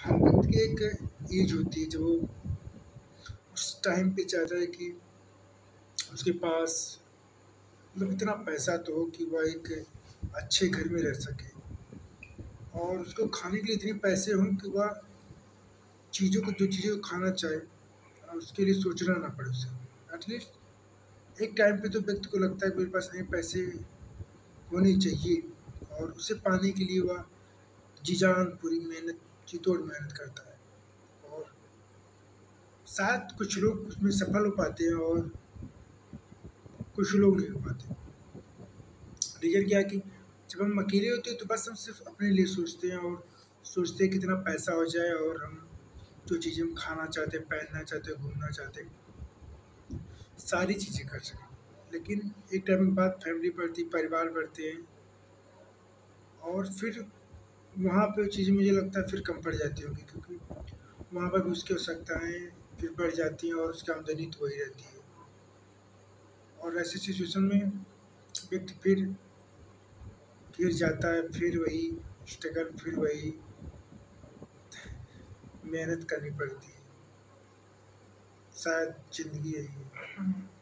हर की एक एज होती है जब वो उस टाइम पे चाहता है कि उसके पास मतलब इतना पैसा तो हो कि वह एक अच्छे घर में रह सके। और उसको खाने के लिए इतने पैसे हों कि वह चीज़ों को जो चीज़ें खाना चाहे उसके लिए सोचना ना पड़े उसे। एटलीस्ट एक टाइम पे तो व्यक्ति को लगता है कि मेरे पास नहीं पैसे होने चाहिए, और उसे पाने के लिए वह जी जान, पूरी मेहनत जी तोड़ मेहनत करता है। और शायद कुछ लोग उसमें सफल हो पाते हैं और कुछ लोग नहीं हो पाते। रीज़न क्या है कि जब हम अकेले होते हैं तो बस हम सिर्फ़ अपने लिए सोचते हैं और सोचते हैं कितना पैसा हो जाए और हम जो चीज़ें हम खाना चाहते हैं, पहनना चाहते हैं, घूमना चाहते हैं, सारी चीज़ें कर सकें। लेकिन एक टाइम के बाद फैमिली बढ़ती, परिवार बढ़ते हैं और फिर वहाँ पे चीज़ें मुझे लगता है फिर कम पड़ जाती होंगी क्योंकि वहाँ पर भी उसकी आवश्यकताएँ फिर बढ़ जाती हैं और उसकी आमदनी तो वही रहती है। और ऐसी सिचुएशन में व्यक्ति फिर गिर जाता है, फिर वही स्ट्रगल, फिर वही मेहनत करनी पड़ती है। शायद ज़िंदगी यही है।